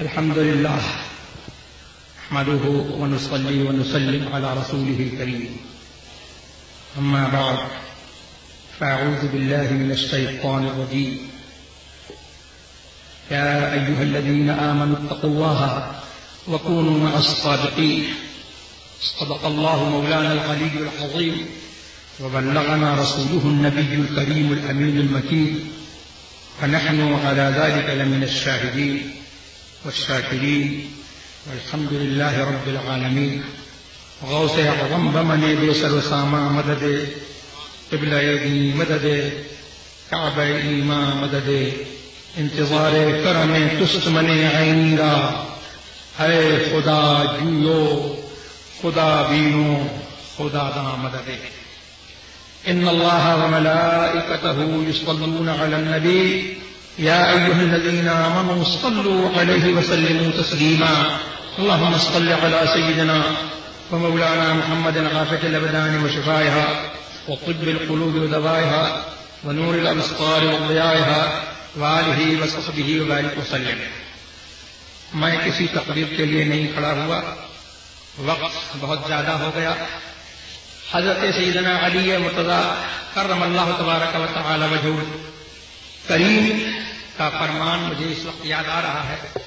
الحمد لله نحمده ونصلي ونسلم على رسوله الكريم. أما بعد فأعوذ بالله من الشيطان الرجيم. يا أيها الذين آمنوا اتقوا الله وكونوا مع الصادقين. صدق الله مولانا العلي العظيم وبلغنا رسوله النبي الكريم الأمين المكين. فنحن على ذلك لمن الشاهدين. والشاكرين، والحمد لله رب العالمین غوث اعظم بمن بے سر و ساما مدد قبل ایدی مدد کعب ایما مدد. انتظار کرم تست من عینی را ہے خدا جویو خدا بینو خدا دا مدد. ان الله وملائكته يصلون على النبي. يا أيها الذين آمنوا صلوا عليه وسلموا تسليما. اللهم صل على سيدنا ومولانا محمد عافة الأبدان وشفائها، وطب القلوب ودوائها، ونور الأبصار وضيائها، وآله وصحبه وبارك وسلم. میں کسی تقریب کے لیے نہیں کھڑا ہوا۔ وقت بہت زیادہ ہو گیا۔ حضرت سیدنا علی مرتضی کرم اللہ تبارک و تعالی وجہ، کریم کا فرمان مجھے اس وقت یاد آ رہا ہے۔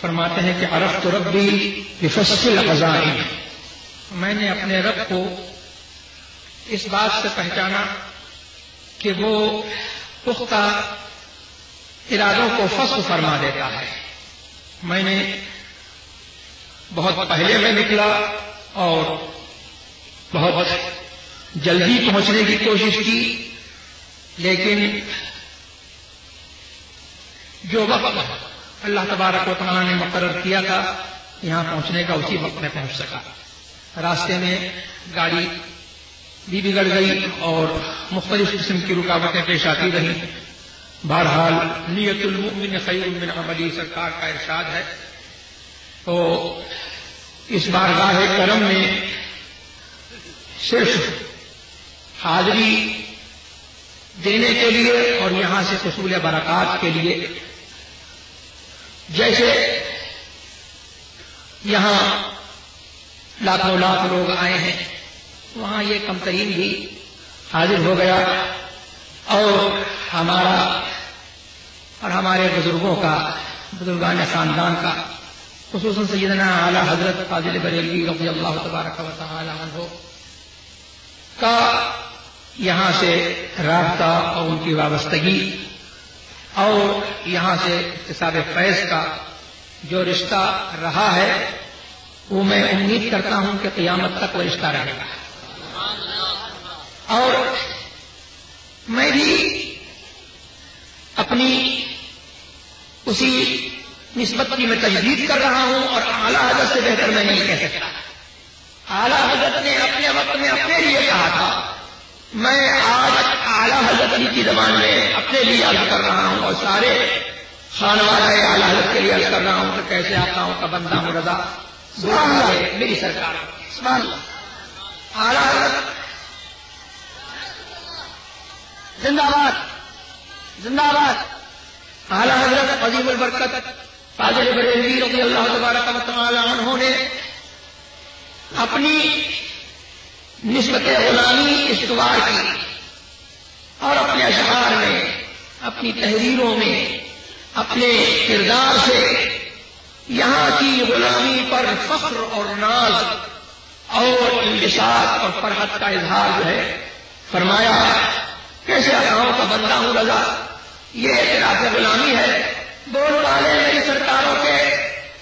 فرماتے ہیں کہ عرف تو ربی بفصل العزائم میں نے اپنے رب کو اس بات سے پہچانا کہ وہ پختہ ارادوں کو فصل فرما دیتا ہے۔ میں نے بہت پہلے میں نکلا اور بہت جلدی پہنچنے کی کوشش کی، لیکن جو وقت اللہ تبارک و تعالیٰ نے مقرر کیا تھا، یہاں پہنچنے کا اسی وقت میں پہنچ سکا۔ راستے میں گاڑی بھی بگڑ گئی اور مختلف قسم کی رکاوٹیں پیش آتی رہی بہرحال نیت المؤمن خیر من عملی، سرکار کا ارشاد ہے۔ تو اس بار گاہ کرم میں صرف حاضری دینے کے لیے اور یہاں سے حصول برکات کے لیے جیسے یہاں لاکھوں لاکھ لوگ آئے ہیں، وہاں یہ کم ترین بھی حاضر ہو گیا۔ اور ہمارا اور ہمارے بزرگوں کا، بزرگان خاندان کا، خصوصاً سیدنا اعلی حضرت فاضل بریلی رضی اللہ تبارک و تعالی عنہ کا یہاں سے رابطہ اور ان کی وابستگی اور یہاں سے اقتصاد فیض کا جو رشتہ رہا ہے، وہ میں امید کرتا ہوں کہ قیامت تک وہ رشتہ رہے گا۔ اور میں بھی اپنی اسی نسبت کی میں تجدید کر رہا ہوں اور اعلیٰ حضرت سے بہتر میں نہیں کہہ سکتا۔ اعلیٰ حضرت نے اپنے وقت میں اپنے لیے کہا تھا، میں آج اعلیٰ حضرت علی کی زبان میں اپنے لیے عرض کر رہا ہوں اور سارے خان والے اعلیٰ حضرت کے لیے عرض کر رہا ہوں کہ کیسے آتا ہوں کا بندہ ہوں رضا؟ میری سرکار اعلیٰ حضرت، زندہ باد زندہ باد۔ اعلیٰ حضرت، عظیم البرکت، فاضل بریلوی رضی اللہ تبارک و تعالی عنہ نے اپنی نسبت غلامی استوار کی اور اپنے اشعار میں، اپنی تحریروں میں، اپنے کردار سے یہاں کی غلامی پر فخر اور ناز اور انتشار اور فرحت کا اظہار جو ہے، فرمایا، کیسے گاؤں کا بندہ ہوں رضا؟ یہ اعتراف غلامی ہے۔ بول والے میری سرکاروں کے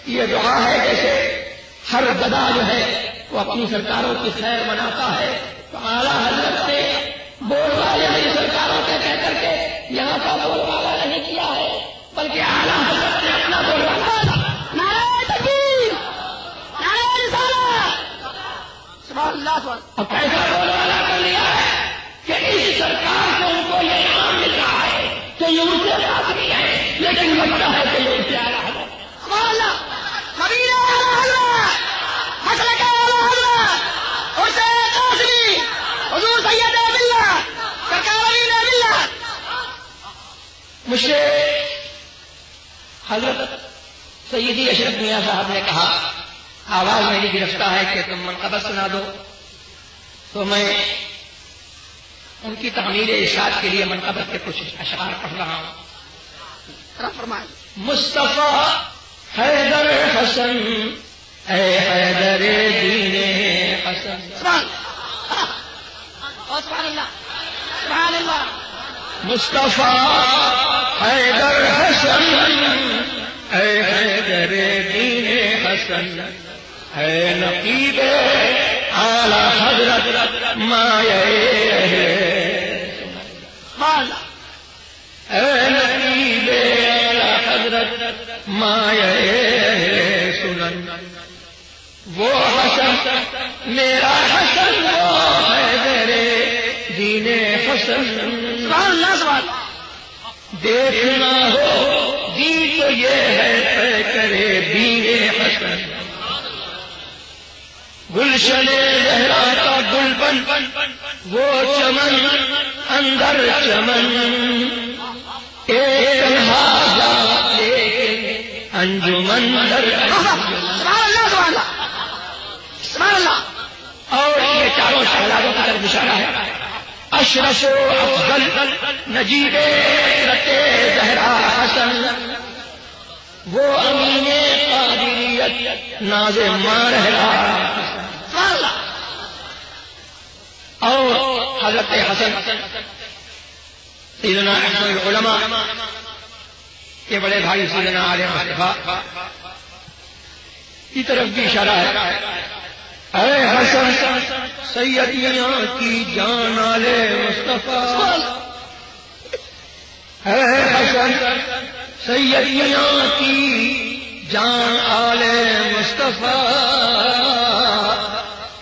یہ دعا ہے، جیسے ہر گدا جو ہے، وہ اپنی سرکاروں کی خیر مناتا ہے۔ تو اعلیٰ حضرت نے بول والے میری سرکاروں کے کہہ کر کے یہاں کا بول والا نہیں کیا ہے بلکہ اعلیٰ حضرت نے اپنا بول والا کیسا بول والا کر لیا ہے کہ اس سرکار کو ان کو یہ نام مل رہا ہے کہ یہ ان سے آدمی ہے لیکن لگتا ہے کہ یہ ان سے آ رہا ہے مجھے حضرت سیدی اشرف میاں صاحب نے کہا آواز میری گرفتہ ہے کہ تم منقبت سنا دو۔ تو میں ان کی تعمیر ارشاد کے لیے منقبت کے کچھ اشعار پڑھ رہا ہوں۔ مصطفیٰ حیدر حسن اے حیدر دین حسن۔ مصطفیٰ حیدر حسن، اے حیدر دین حسن، اے نقیب اعلی حضرت مایا اے نقیب اعلی حضرت مایا سنن۔ وہ حسن، میرا حسن، وہ حیدر دین حسن۔ دیکھنا ہو دی تو یہ ہے کرے دین حسن۔ گلشن لہرا کا گل بن وہ چمن اندر چمن۔ ایک انجمن اور یہ چاروں شہزادوں طرف اشارہ ہے۔ اشرف افضل نجیب رتے زہرا حسن. وہ امین قادریت ناز ماں رہا. اور حضرت حسن. سیدنا احسن العلماء. کے بڑے بھائی سیدنا عالم کی طرف بھی اشارہ ہے. اے حسن سیدیاں کی جان والے مصطفیٰ۔ اے حسن سیدیاں کی جان آلے مصطفیٰ۔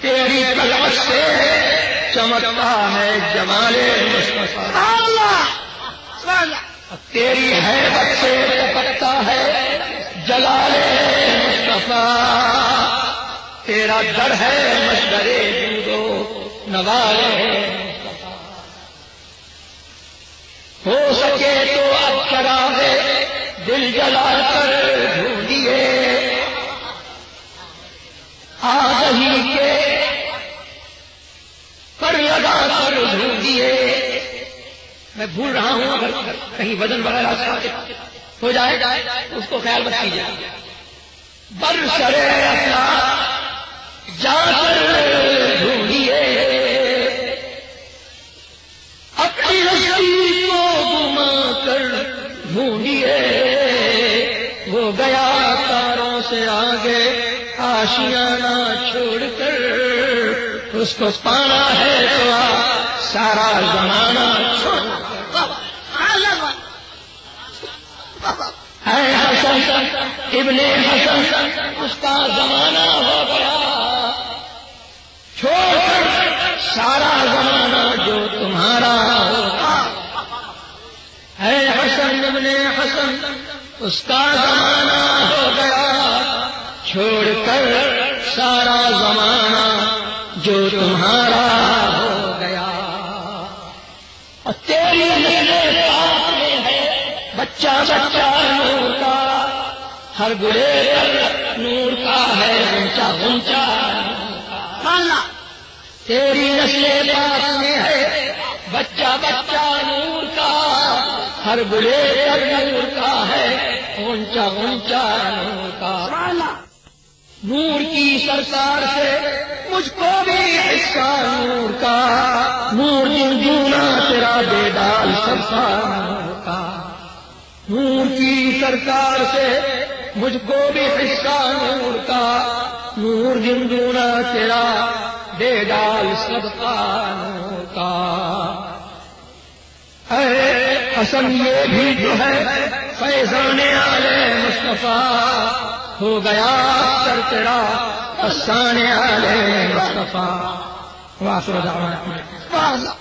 تیری طلعت سے چمکتا ہے جمال مصطفیٰ۔ تیری حیبت سے چپکتا ہے جلال مصطفیٰ۔ تیرا در ہے مشورے دودو نوالے ہو سکے تو اب کرا دل جلا کر ڈھونڈیے۔ آ رہی کے پر لگا کر ڈھونڈیے۔ میں بھول رہا ہوں، اگر کہیں وزن وغیرہ ہو جائے، اس کو خیال رکھ کیجیے بر سرے اپنا جا کر ڈھونڈیے۔ اپنی رسی کو گما کر ڈھونڈیے۔ وہ گیا تاروں سے آگے آشیانہ چھوڑ کر۔ اس کو پانا ہے تو سارا زمانہ چھوڑ۔ ہے حسن، ابن حسن، اس کا زمانہ ہو گیا چھوڑ کر سارا زمانہ جو تمہارا ہوگا۔ ہے حسن ابن حسن، اس کا زمانہ ہو گیا۔ چھوڑ کر سارا زمانہ جو تمہارا ہو گیا۔ اور تیری نسل میں ہے، بچہ بچہ نور کا۔ ہر برے پر نور کا ہے اونچا اونچا تیری نسل پاک میں ہے بچہ بچہ نور کا ہر برے پر نور کا ہے اونچا اونچا نور کا۔ نور کی سرکار سے مجھ کو بھی حصہ نور کا۔ نور جونا تیرا بے ڈال سرکار نور کا۔ نور کی سرکار سے مجھ کو بھی حصہ نور کا۔ نور جنجونا تیرا دے ڈال سب نور کا۔ اے حسن، یہ بھی جو ہے فیضان والے مصطفیٰ۔ ہو گیا کر تیرا حسان والے مصطفیٰ۔ واسو دعوانا